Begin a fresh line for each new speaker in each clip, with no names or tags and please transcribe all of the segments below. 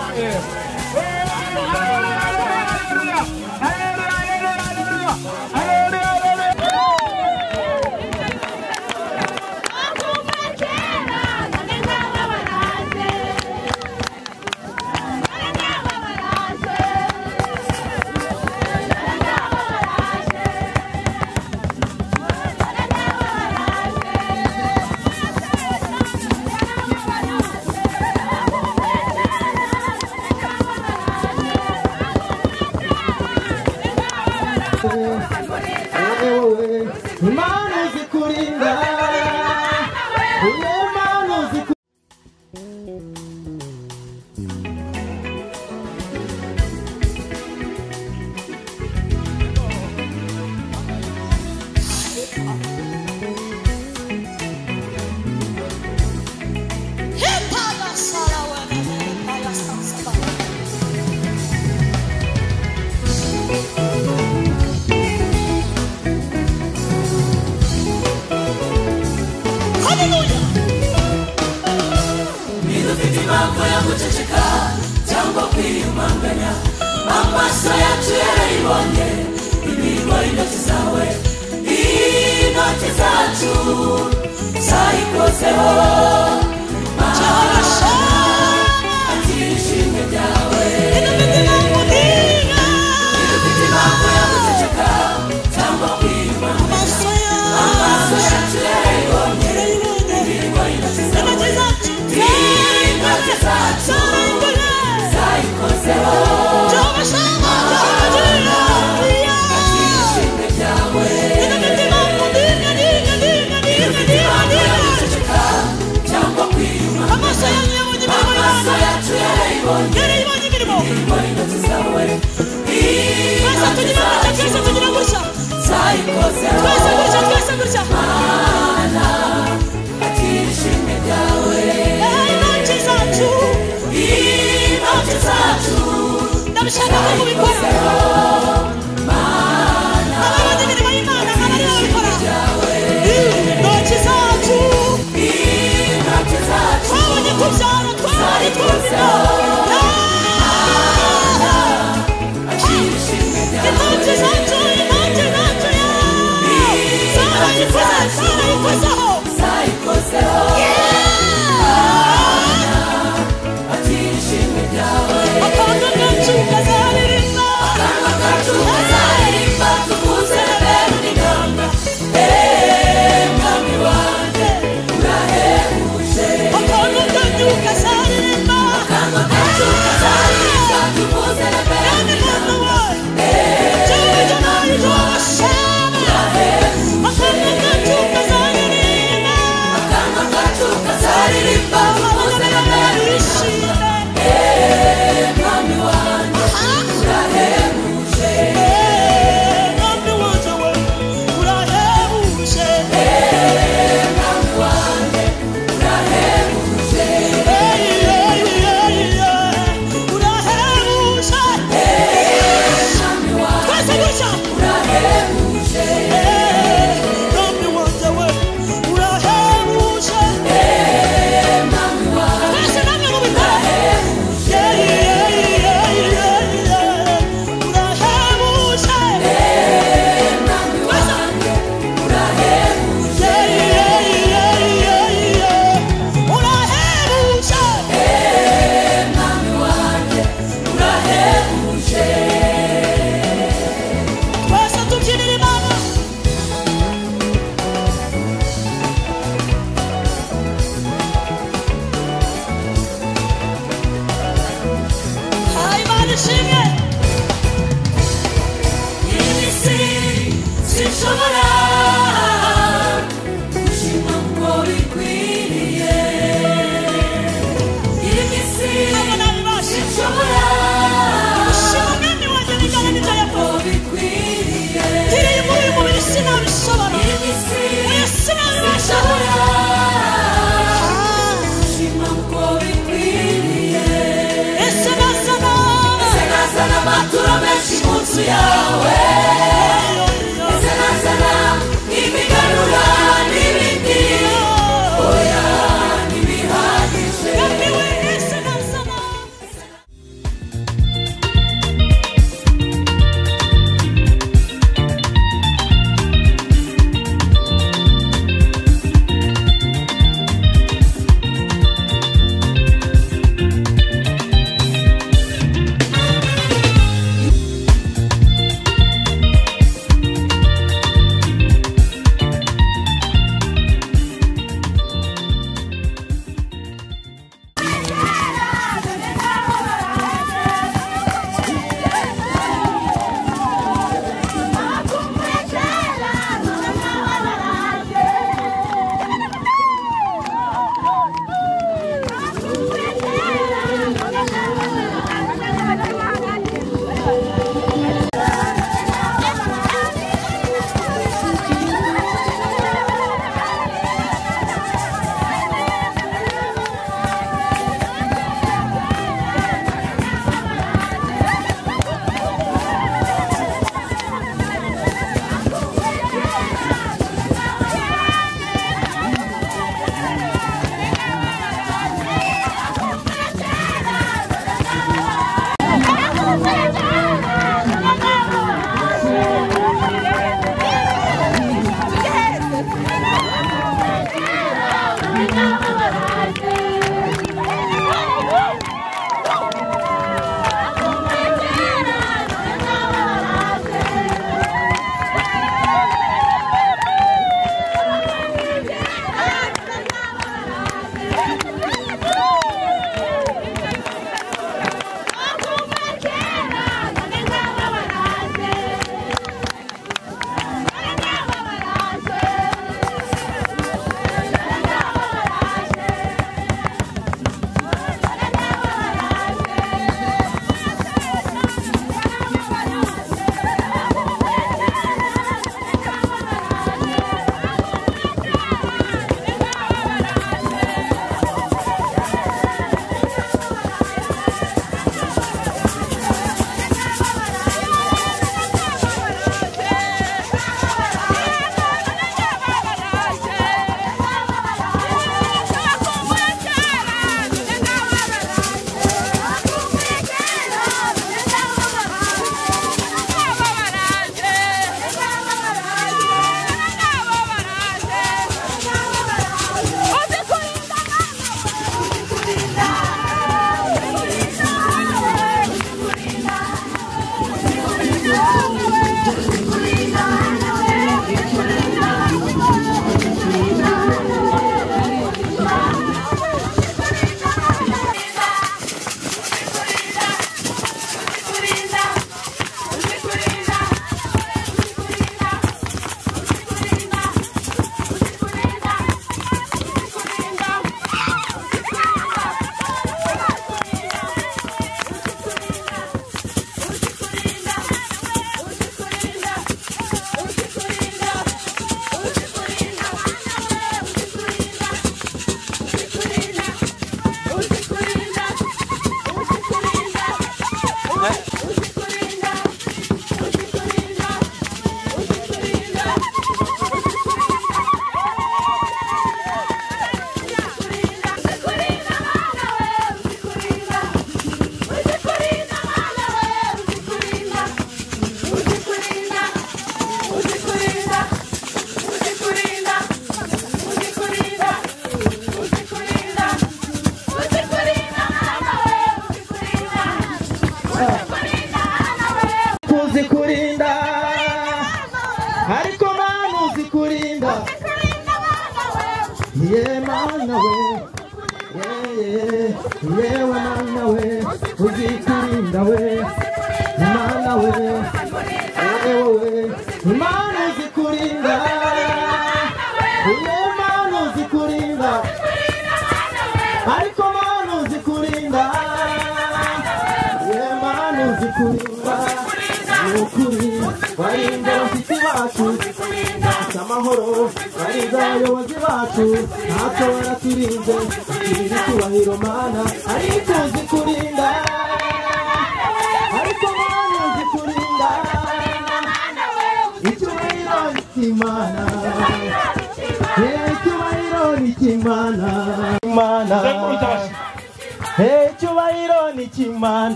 という。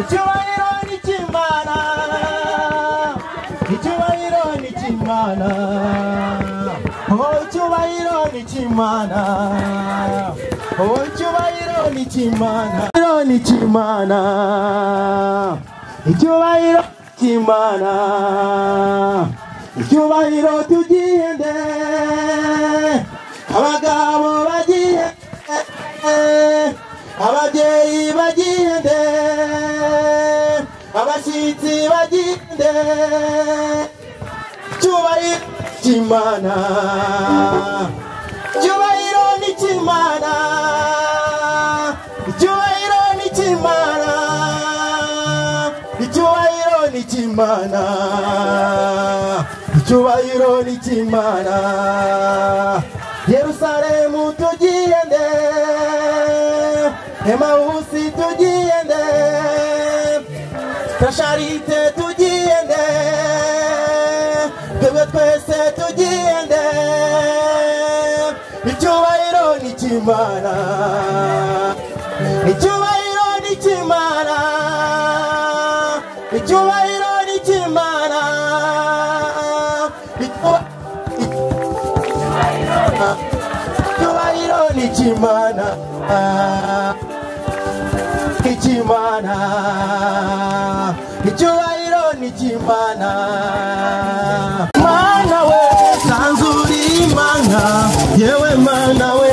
Icyubahiro ni cy'imana icyubahiro ni cy'imana Oh, icyubahiro ni cy'imana Oh, icyubahiro ni cy'imana Icyubahiro ni cy'imana icyubahiro bagihende ababyeyi bagihende abashyitsi bagihende icyubahiro cy'imana icyubahiro ni cy'imana icyubahiro ni cy'imana icyubahiro ni cy'imana icyubahiro ni cy'imana yerusalemu Hema usi tujiende. Tasharite tujiende. Dewe twese tujiende Icyubahiro n'ikimana Icyubahiro n'ikimana Icyubahiro n'ikimana Icyubahiro oh, n'ikimana icy'imana icyubahiro ni cy'imana mana we sanzuri imana yewe mana we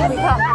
你看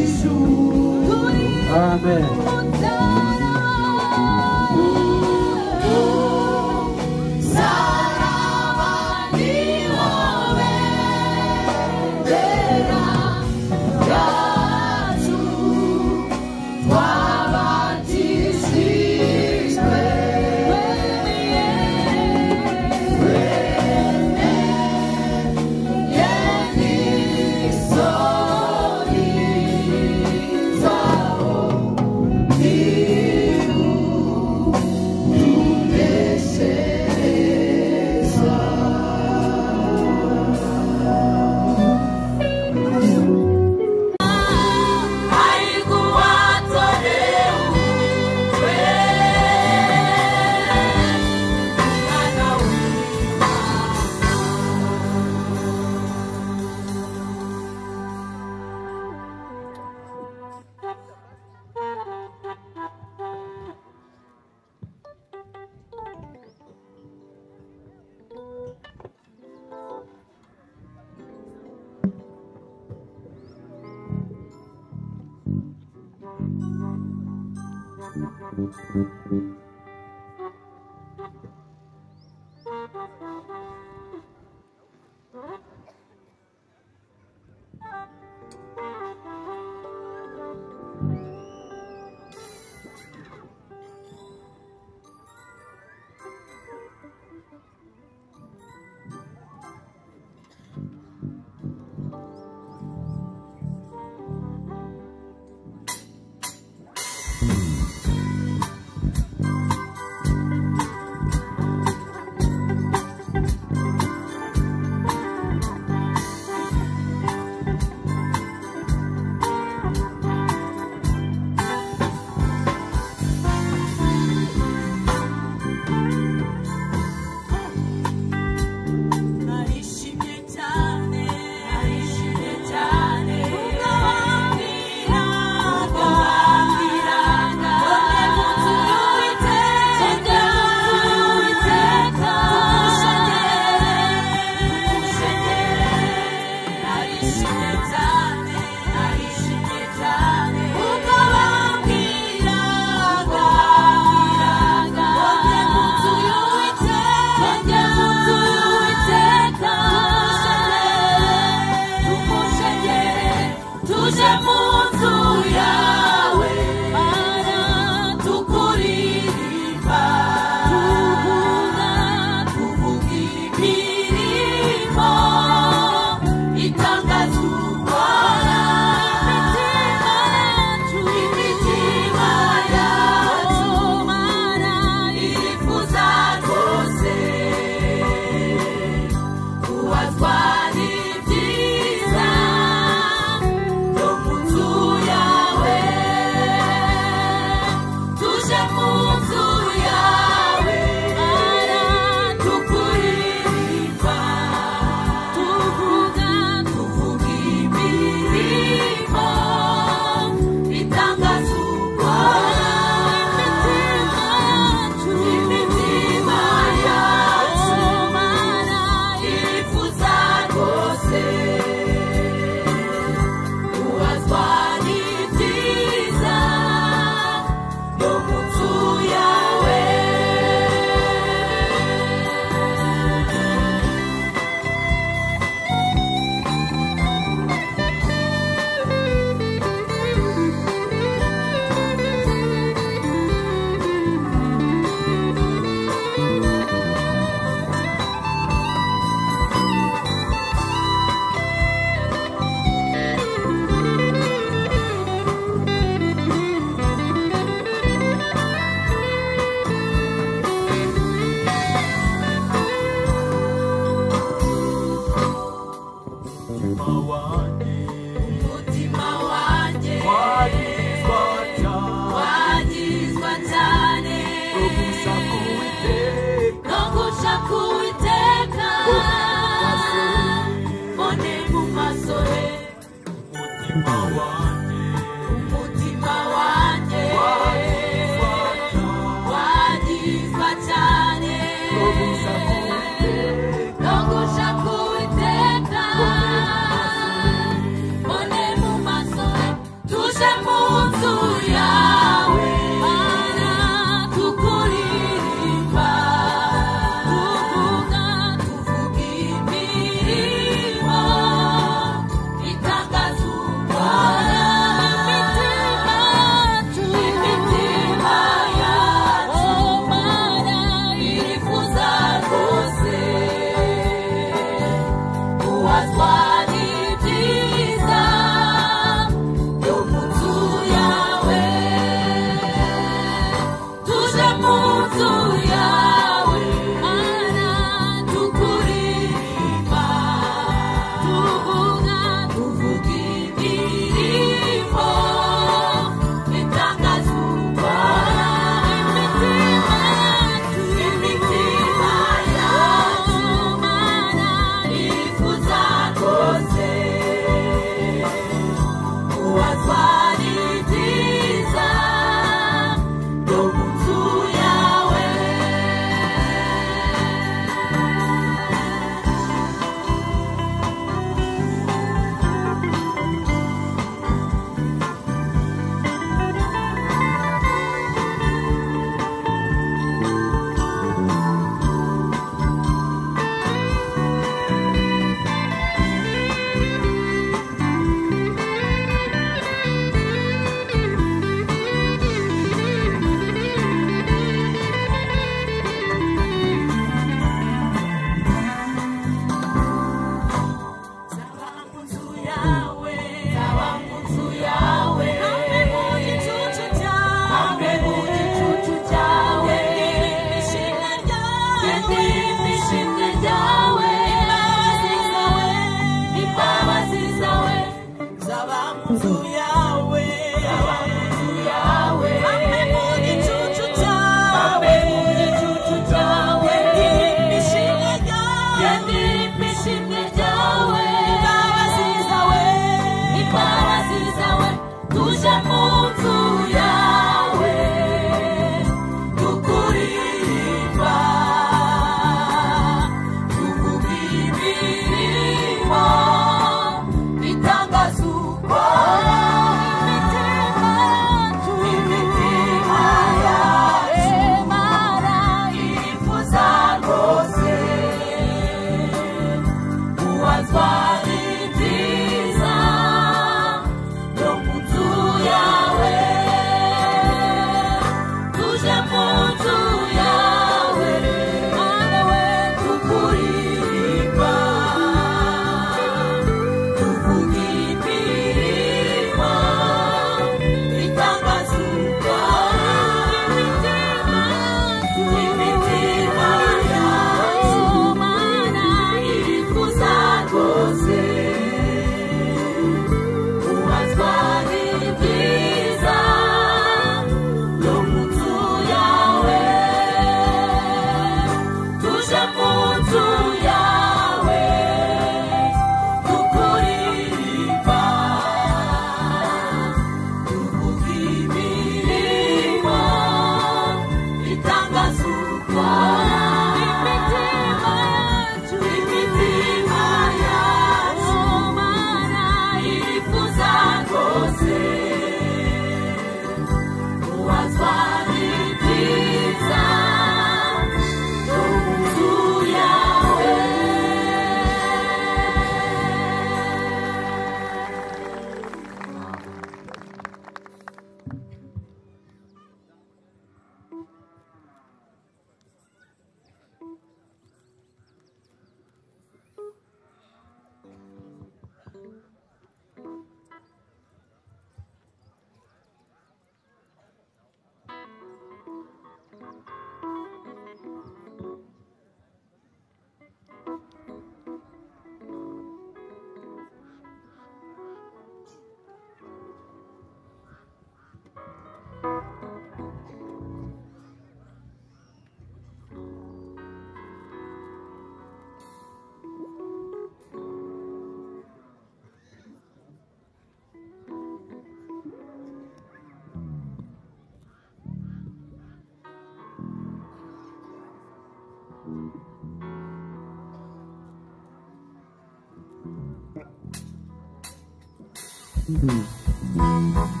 嗯。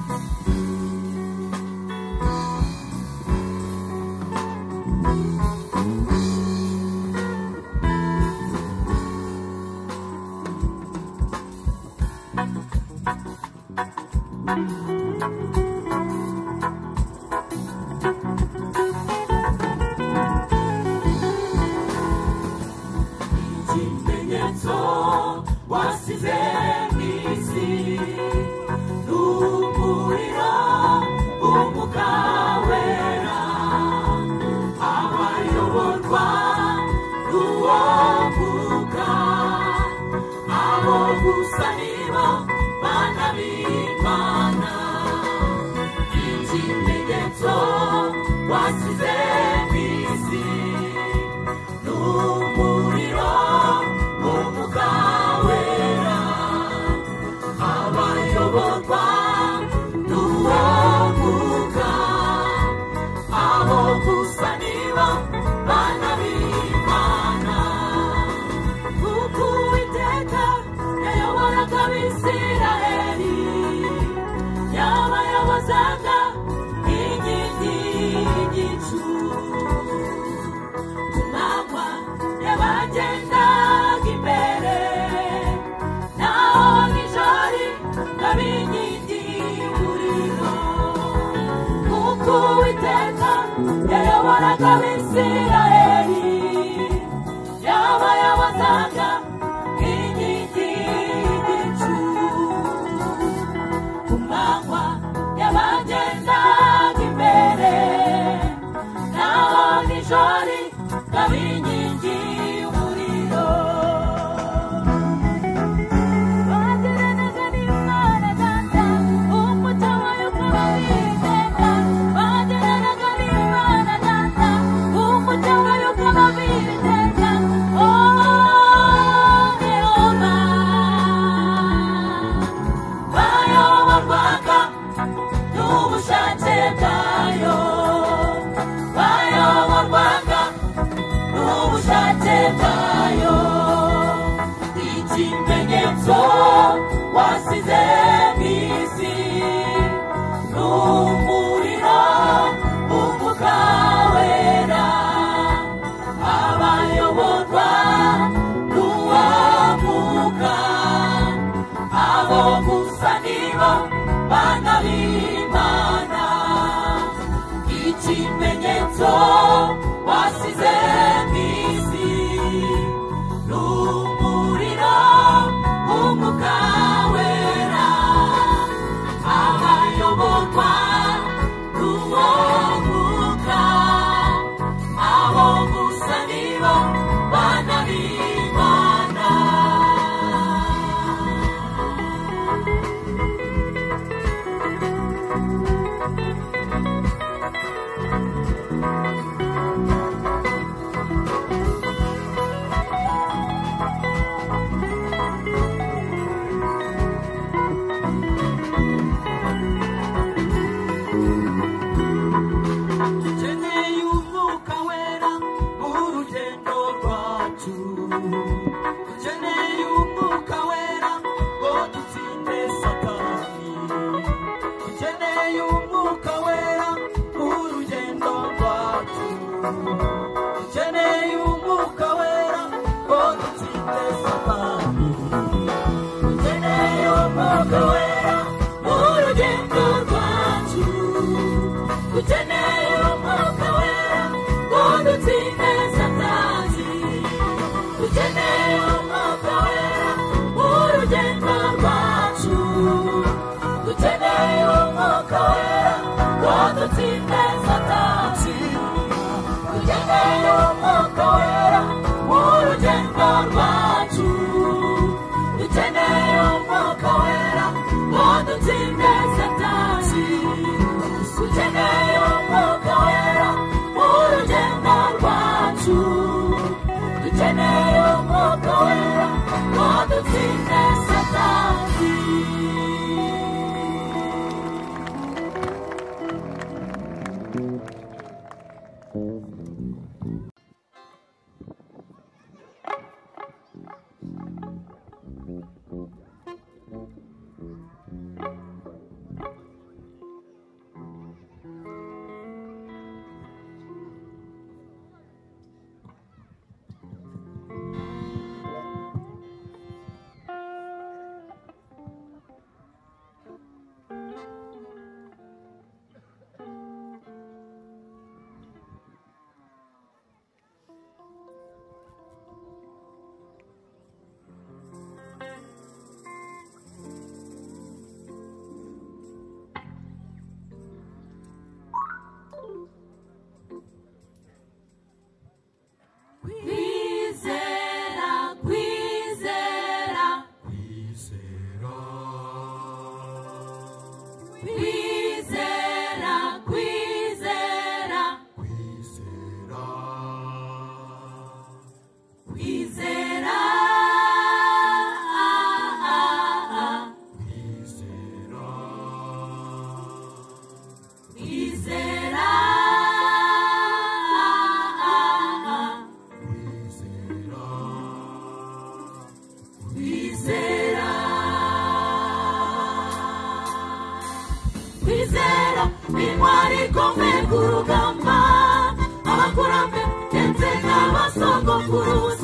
Sogokuruza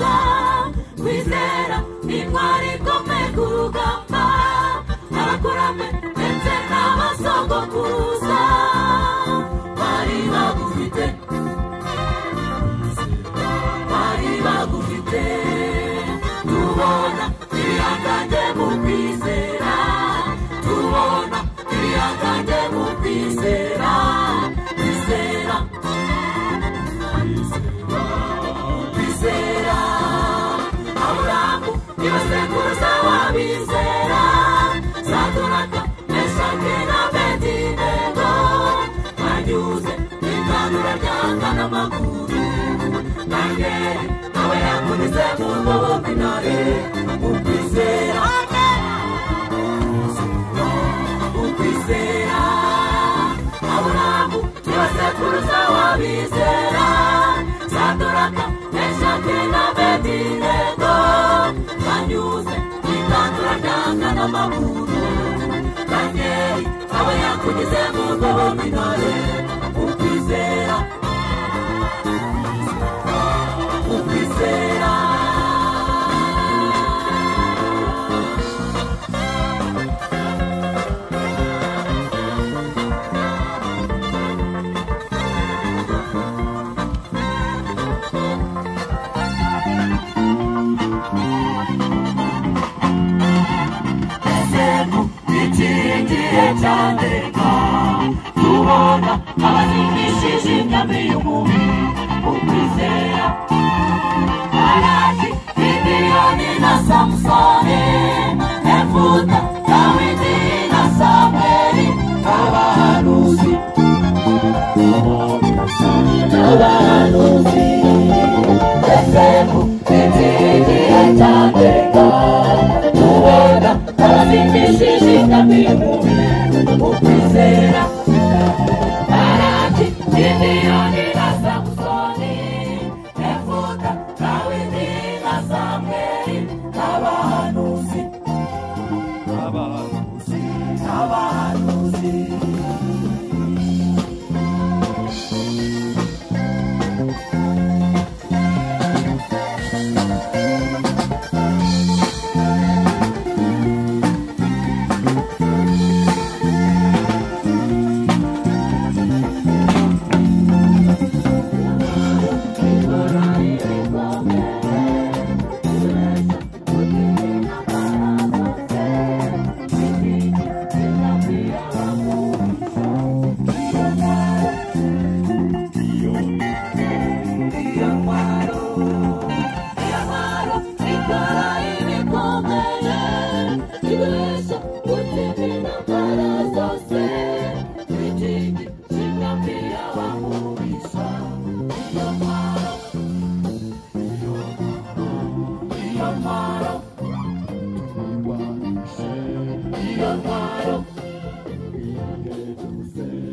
rwobo rw'intare mu kwizera mu kwizera aburamu ibasekuruza wabizera saduraka meshaki na bedinego banyuze itanura ryaka n'amaguru danieli nawe yakunize mu rwobo Sadeka, Luana, Alazini, Xixi, Gabriel, Mumi, Ubrizea, Arazi, Viviane, na Samsone, Refuta, Tawidi, na Saberi, Kavanuzi, Kavanuzi.
Ira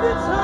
zizidakama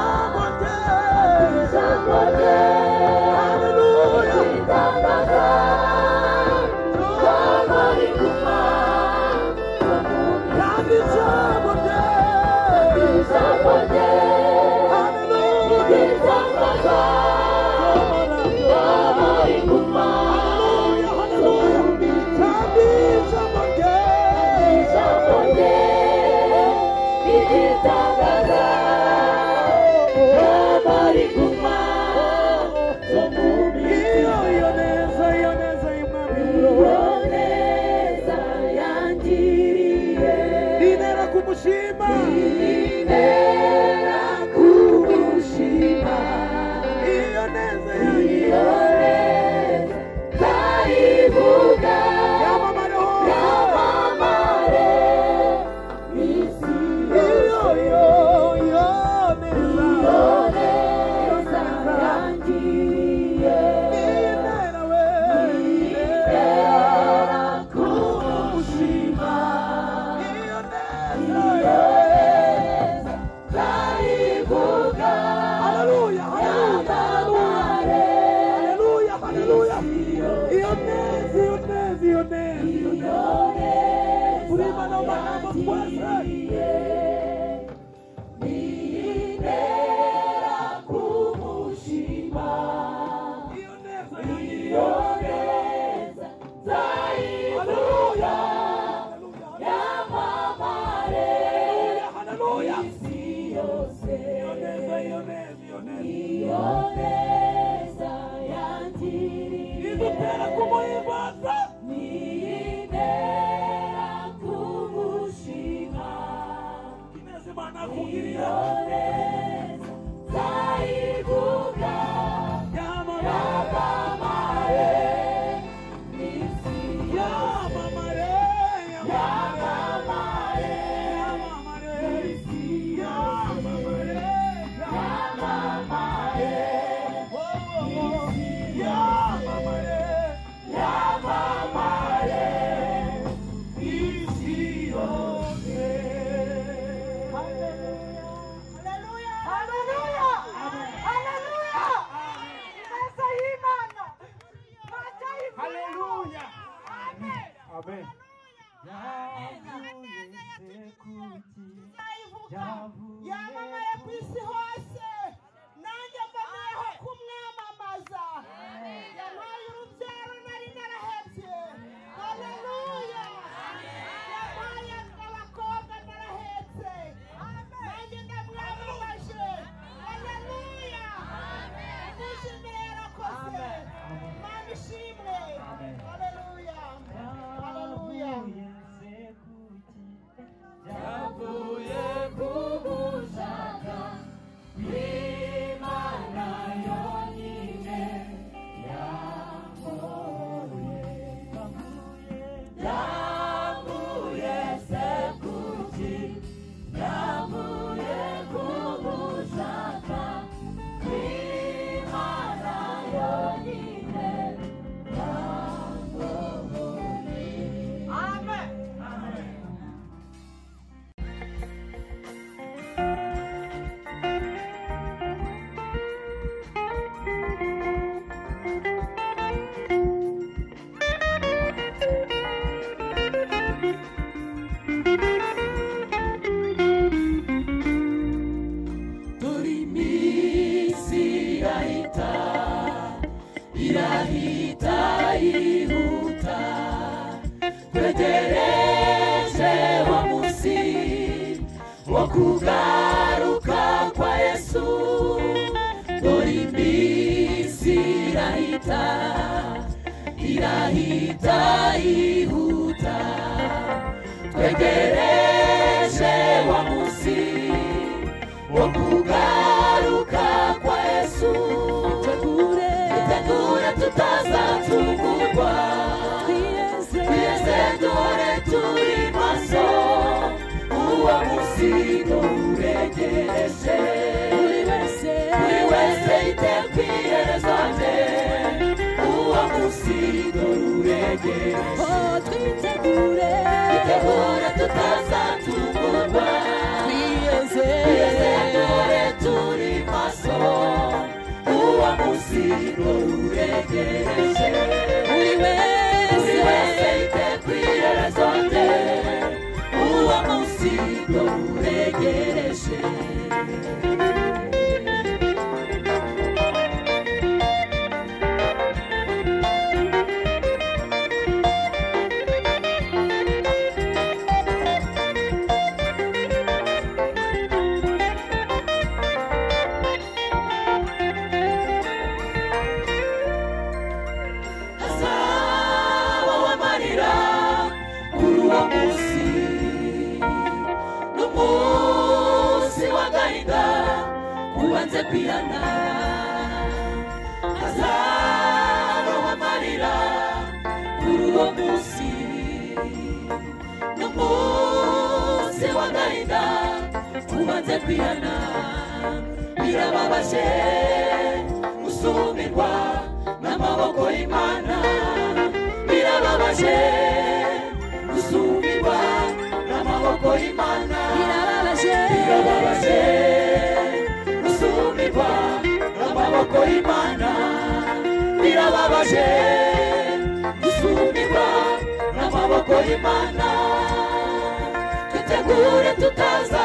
cura tu estás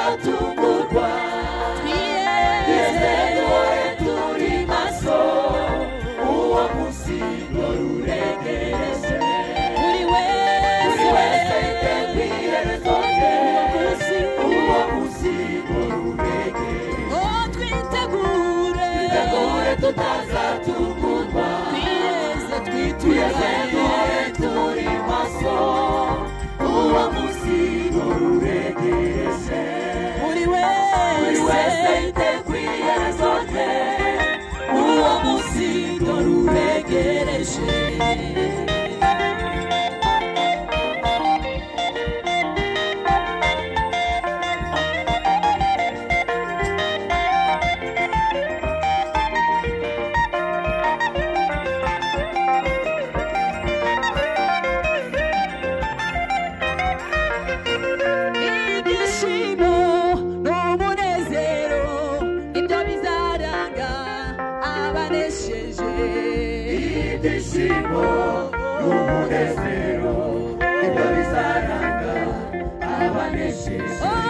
uregereje
ibyishimo Oh,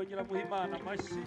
yongera guha imana amashyi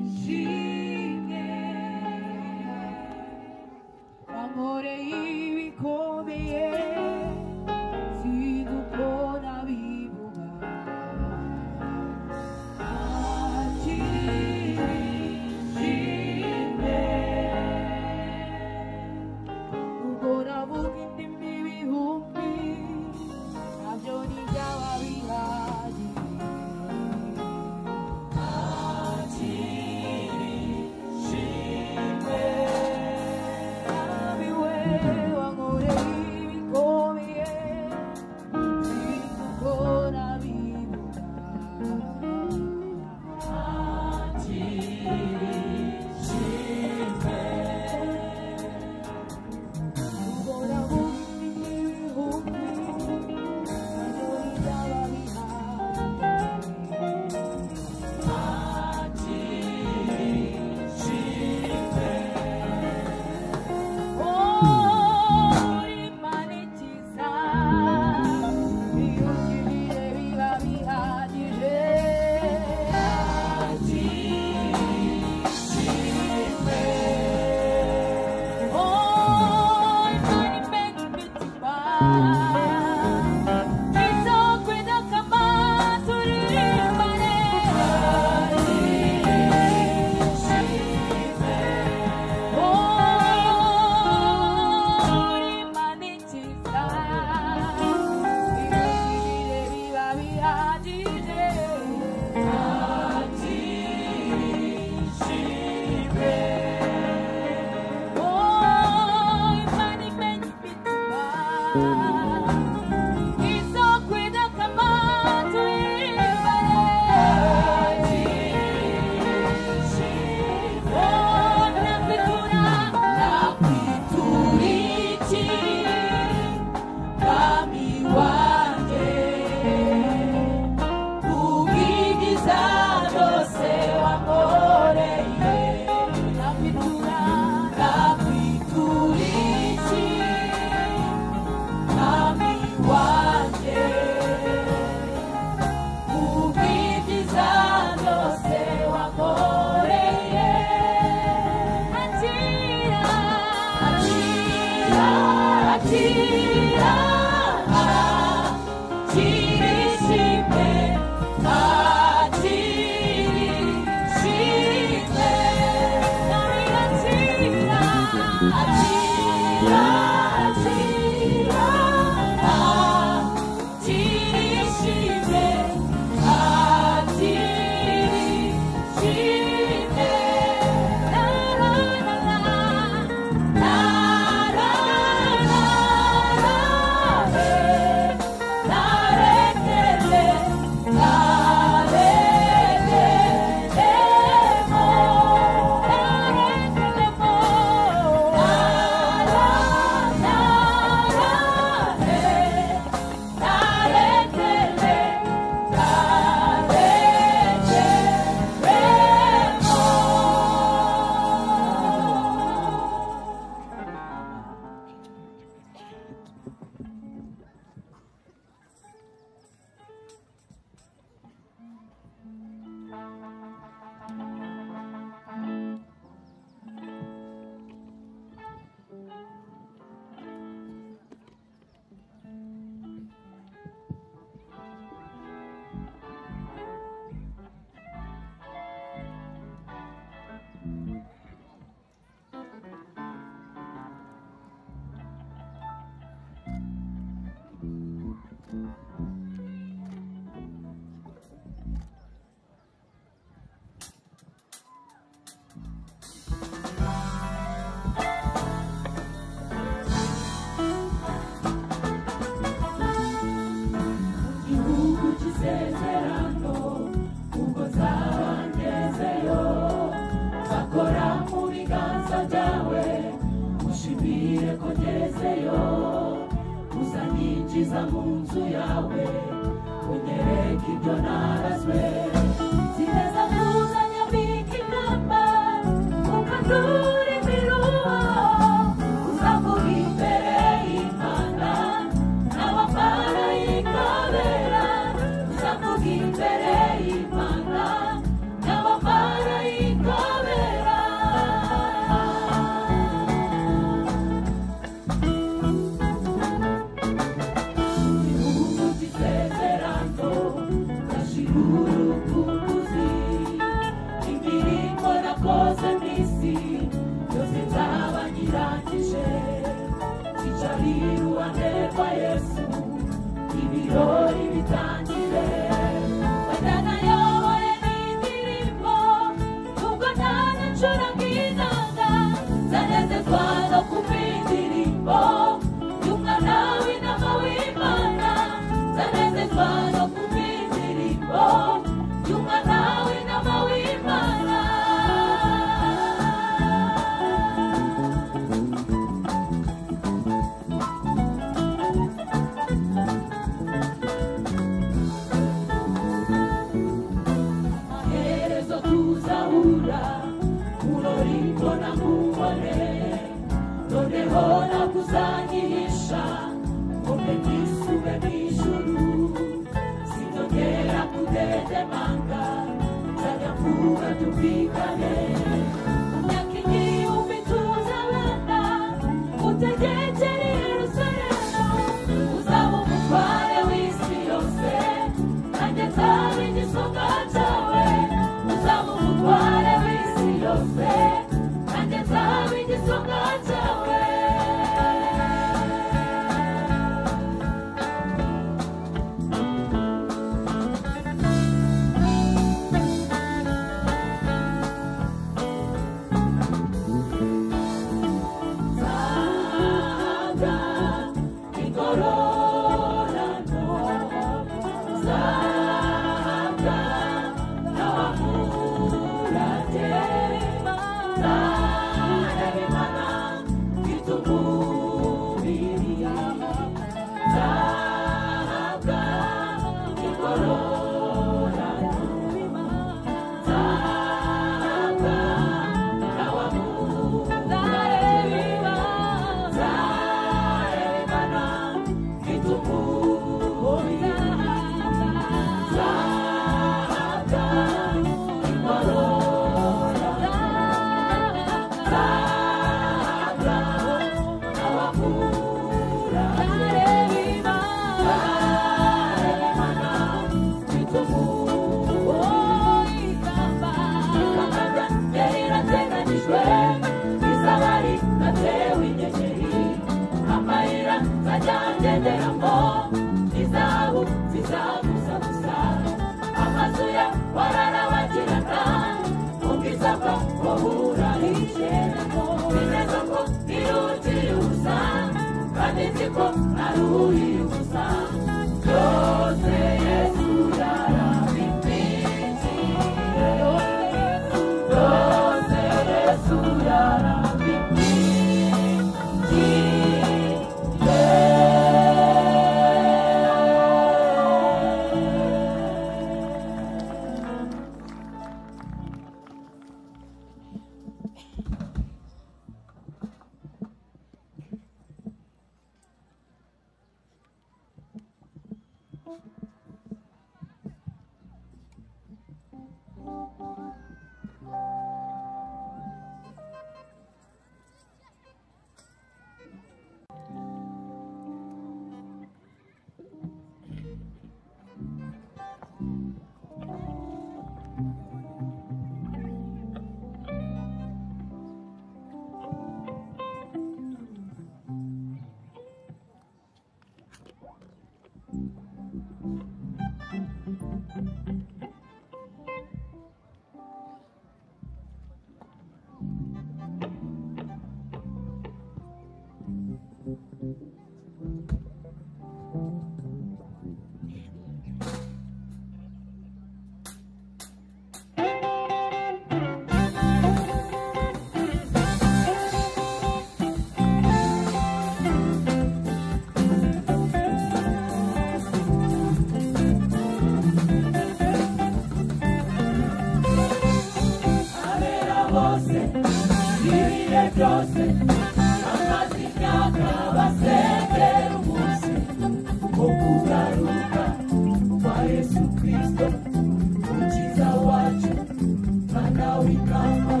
simama,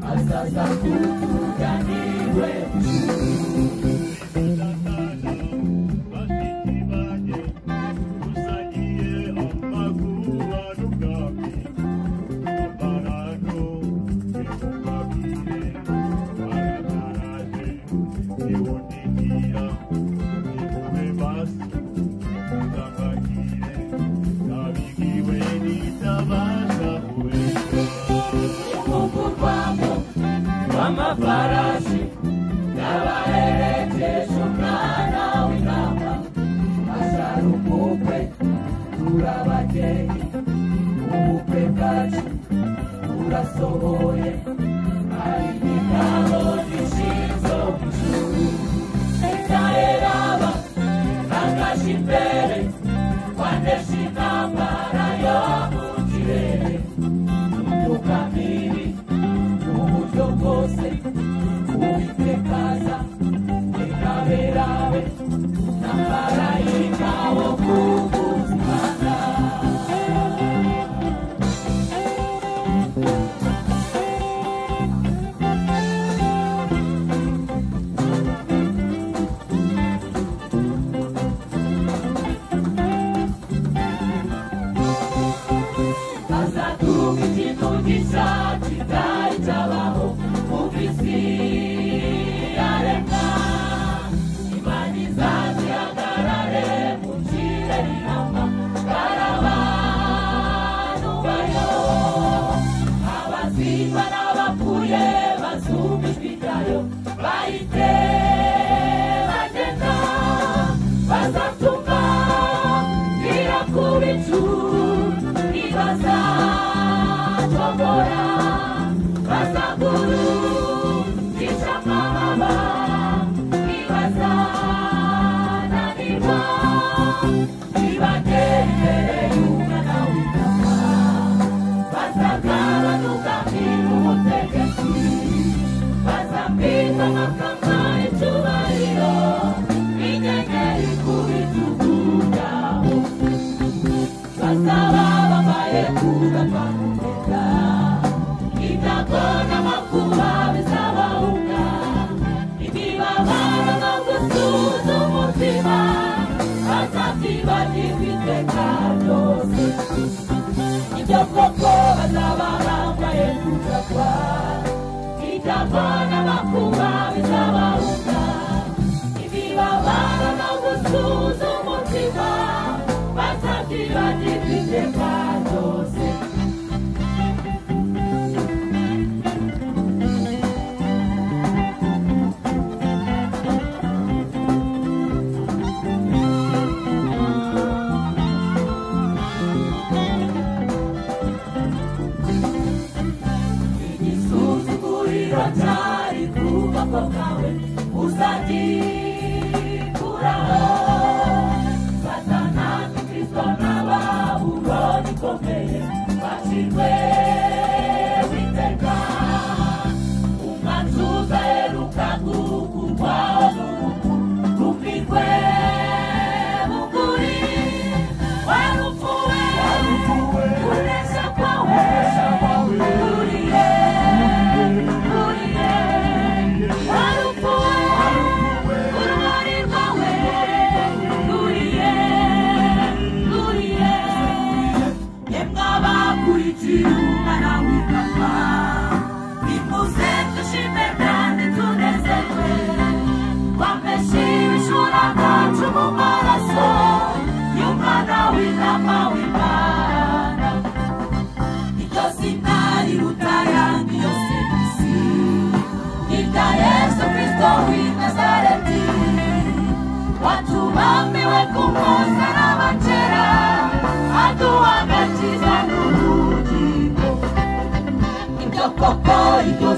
hasa za kupigania wewe.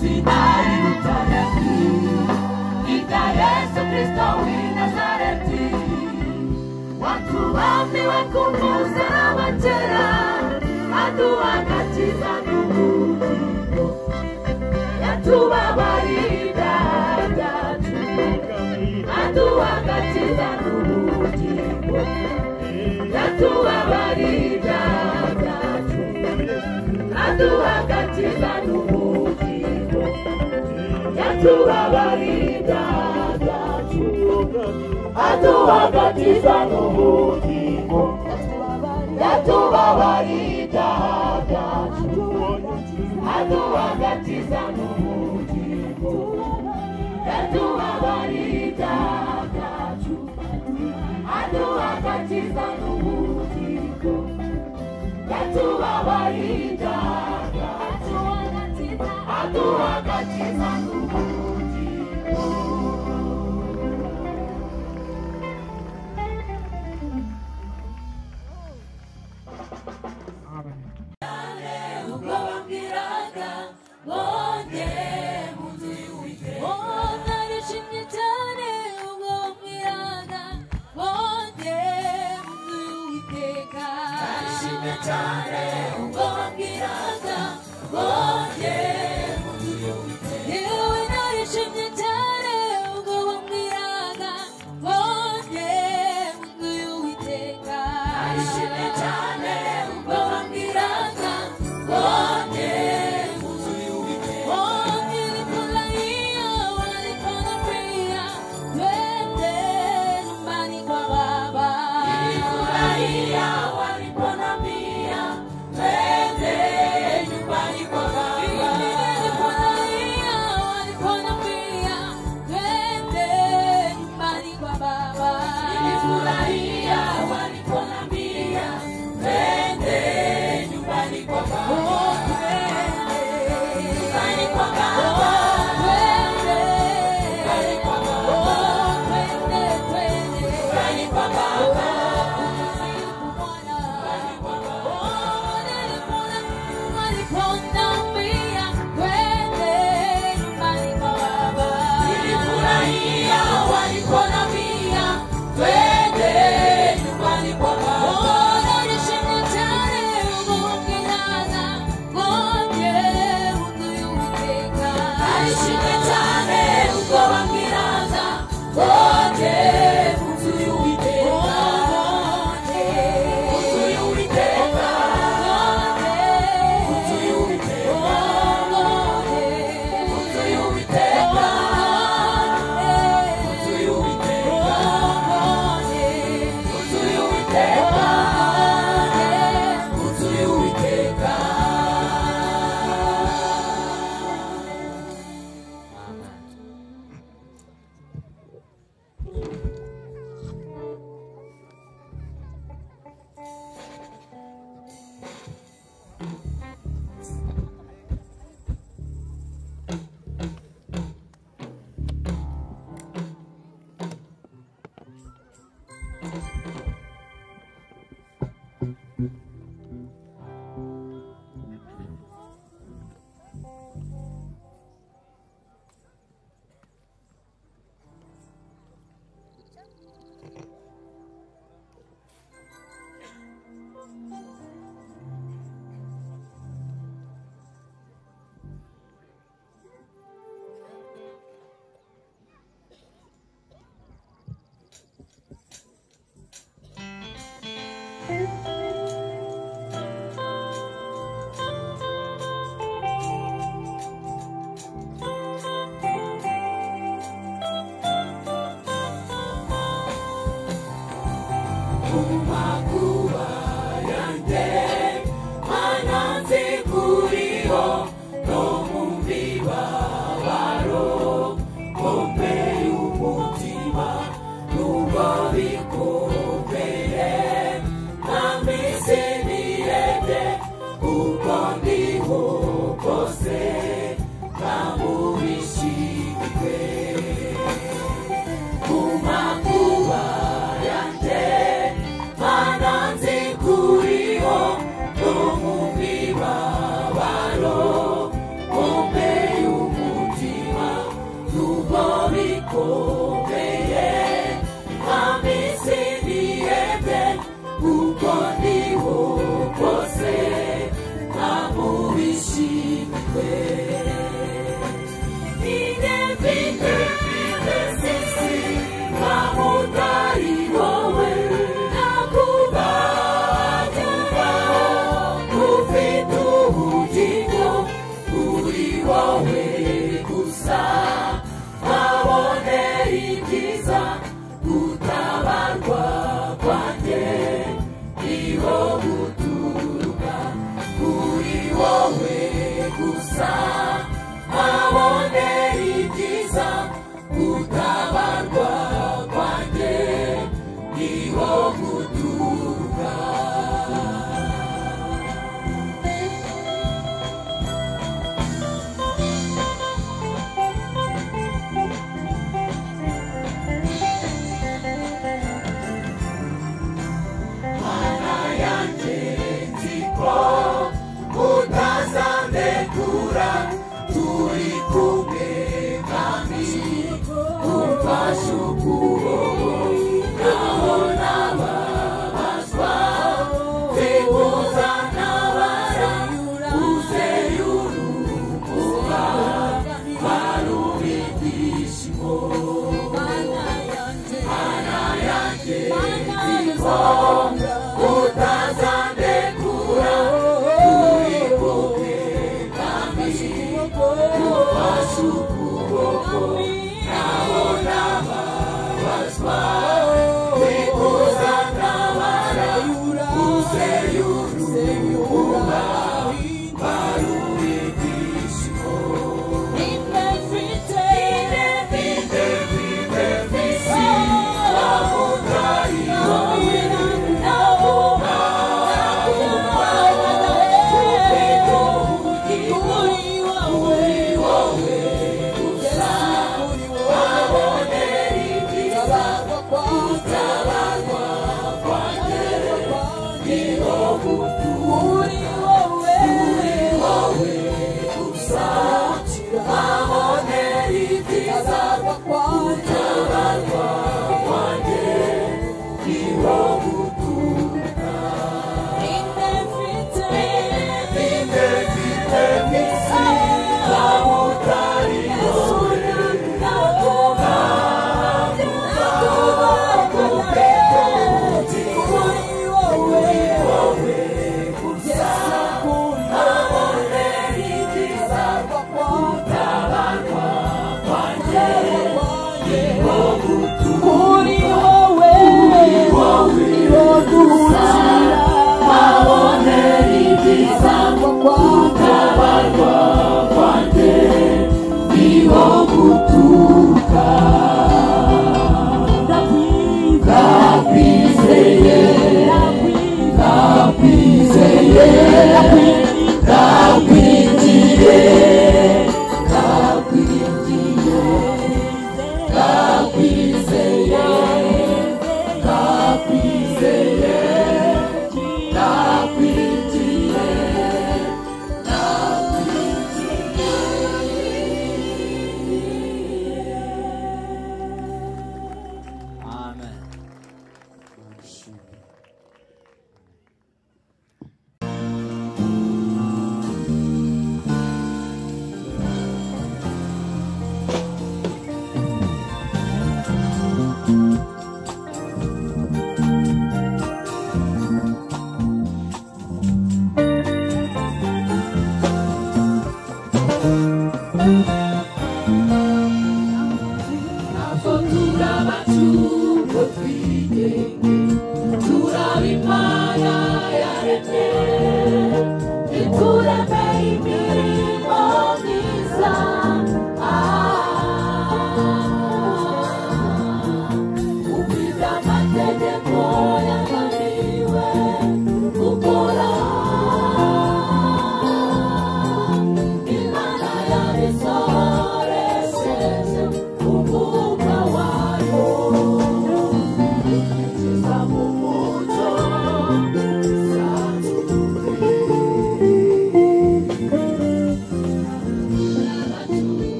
cidade do Tarek, e Tarek é Cristo e Nazarete. A tua fé é será a a tua catiza no
mundo, a tua barriga da a tua catiza no mundo, a tua barriga da a tua catiza no mundo. hatuwabarikaga hatubabatiza n'ubugingo yatubabarikaga hatubabatiza n'ubugingo yatubabarikaga hatubabatiza n'ubugingo yatubabarikaga hatubabatiza n'ubugingo
thank you.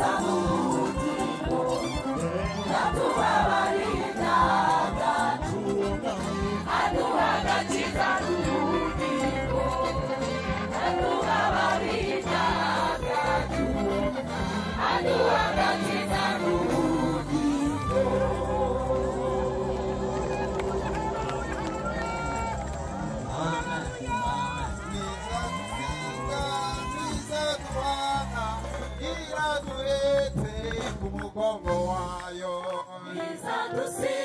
Aduhagakiza
do céu.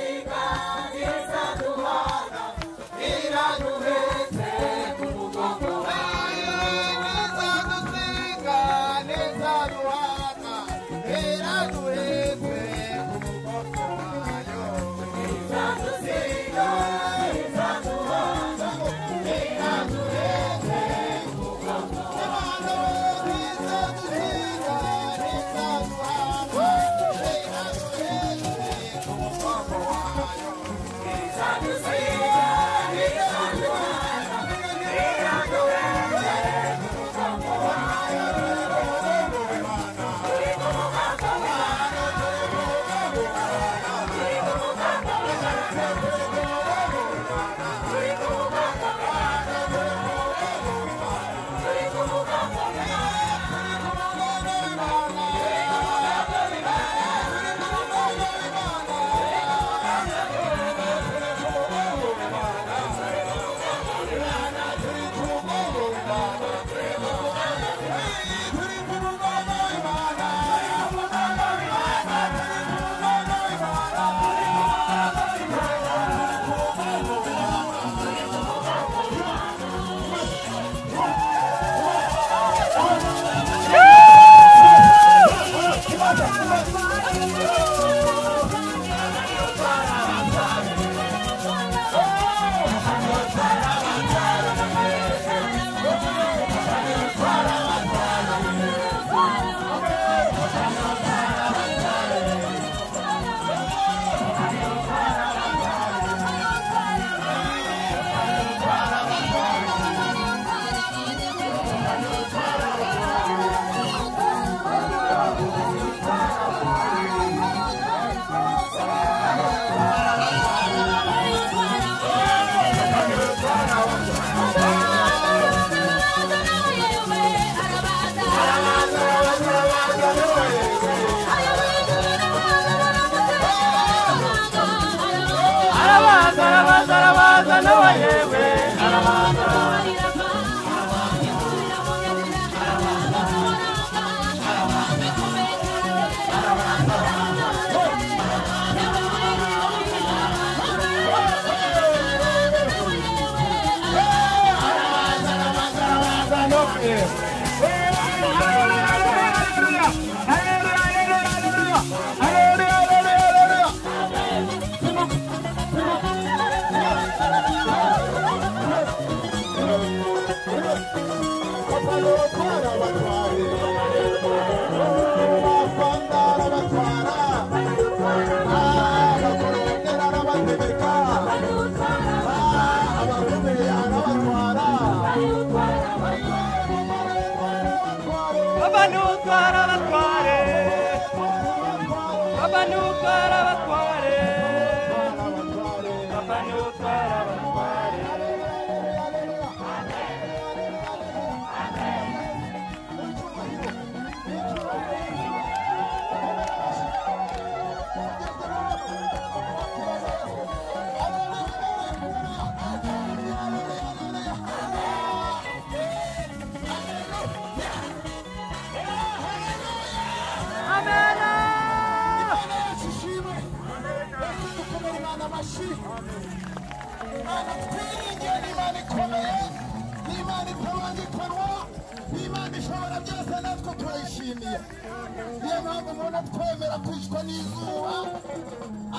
Turayishimiye niyo mpamvu mubona twemera kwicwa n'izuba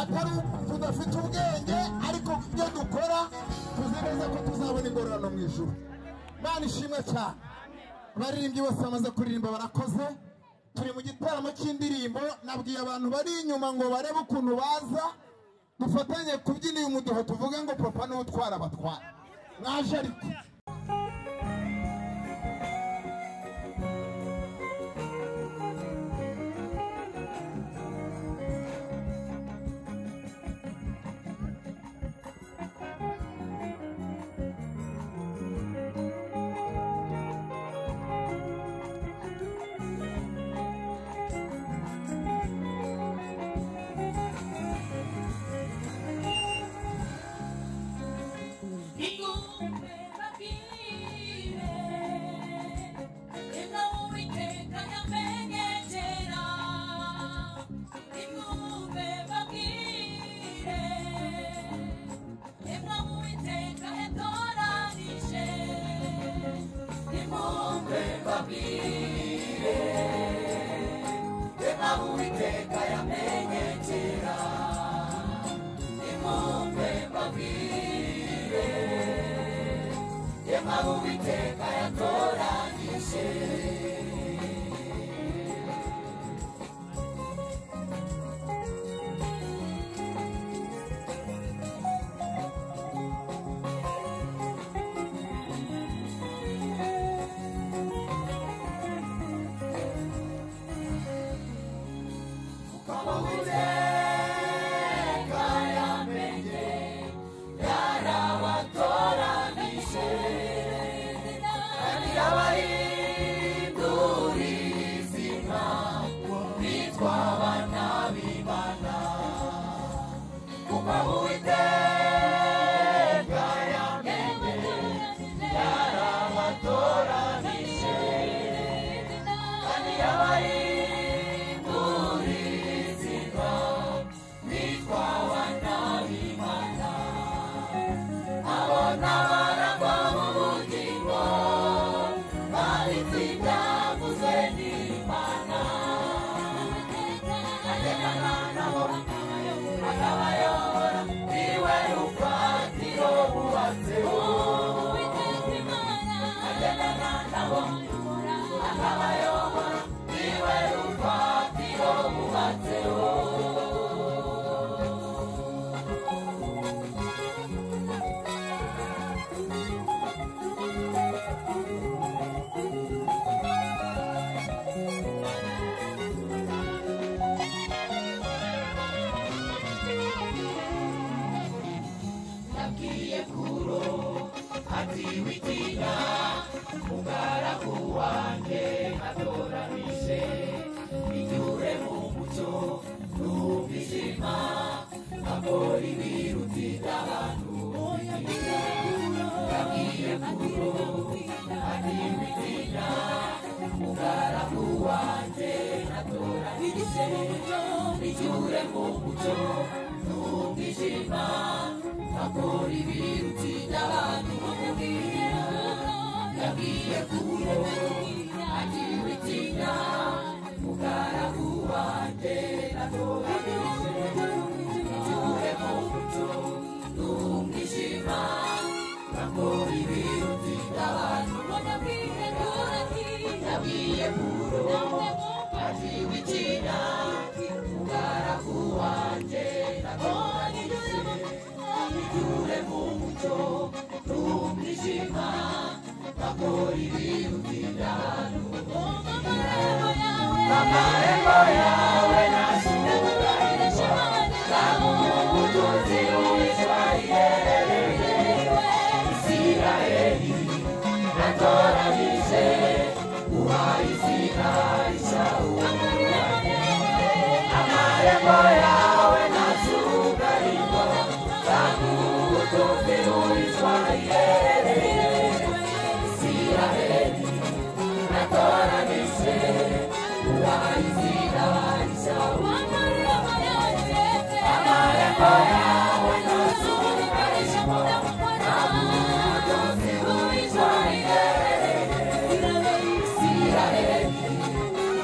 atari tudafite ubwenge ariko ibyo dukora tuzi neza ko tuzabona ingororano mu ijuru Imana ishimwe cyane abaririmbyi bose bamaze kuririmba barakoze turi mu gitaramo cy'indirimbo nabwiye abantu bari inyuma ngo barebe ukuntu baza dufatanye kubyina uyu mudiho tuvuge ngo papa ni we utwara abatwara mwaje ariko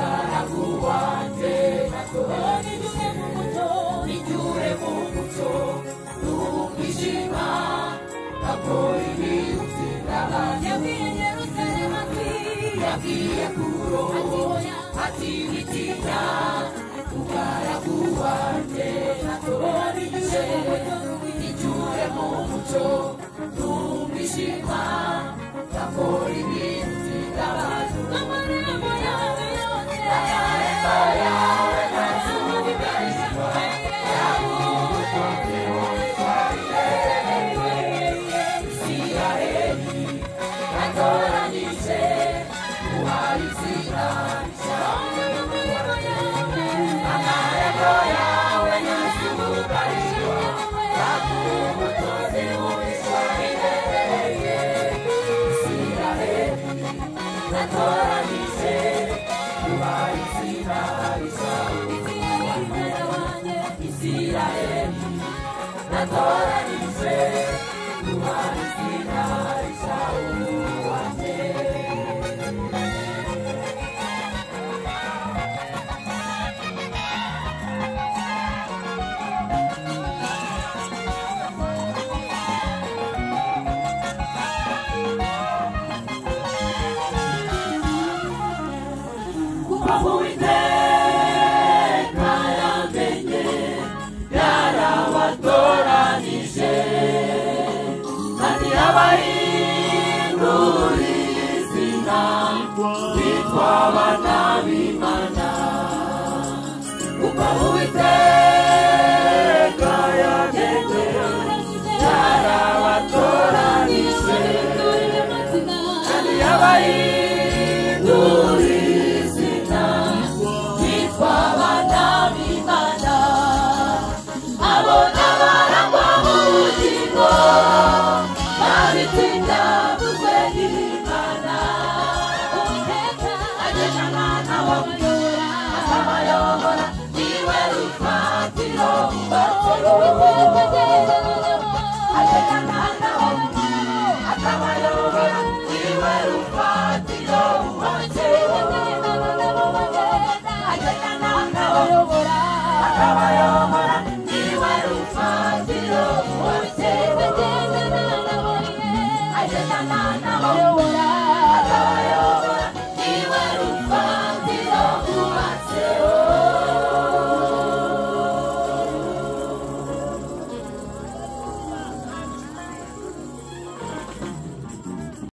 msalaba wake, nitupe moto, nijue 사랑